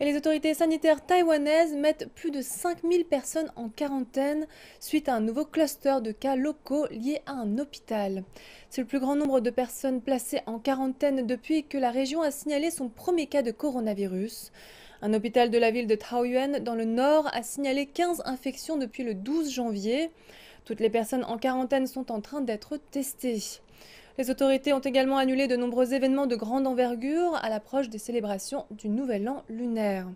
Et les autorités sanitaires taïwanaises mettent plus de 5000 personnes en quarantaine suite à un nouveau cluster de cas locaux liés à un hôpital. C'est le plus grand nombre de personnes placées en quarantaine depuis que la région a signalé son premier cas de coronavirus. Un hôpital de la ville de Taoyuan dans le nord a signalé 15 infections depuis le 12 janvier. Toutes les personnes en quarantaine sont en train d'être testées. Les autorités ont également annulé de nombreux événements de grande envergure à l'approche des célébrations du Nouvel An lunaire.